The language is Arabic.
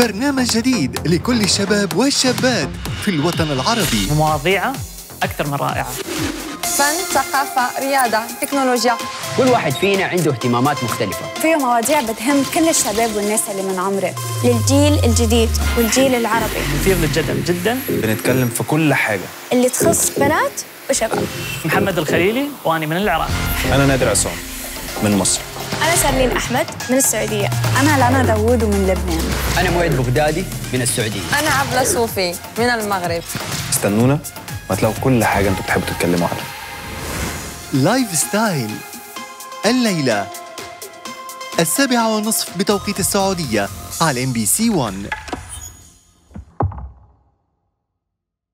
برنامج جديد لكل الشباب والشابات في الوطن العربي. مواضيعه أكثر من رائعة. فن، ثقافة، رياضة، تكنولوجيا. كل واحد فينا عنده اهتمامات مختلفة. فيه مواضيع بتهم كل الشباب والناس اللي من عمره. للجيل الجديد والجيل العربي. مثير للجدل جدا. بنتكلم في كل حاجة. اللي تخص بنات وشباب. محمد الخليلي وأنا من العراق. أنا نادر عصام من مصر. أنا سارلين أحمد من السعودية. أنا لانا داوود ومن لبنان. أنا مويد بغدادي من السعودية. أنا عبلة صوفي من المغرب. استنونا وهتلاقوا كل حاجة أنتوا بتحبوا تتكلموا عنها. Lifestyle الليلة. السابعة والنصف بتوقيت السعودية على MBC 1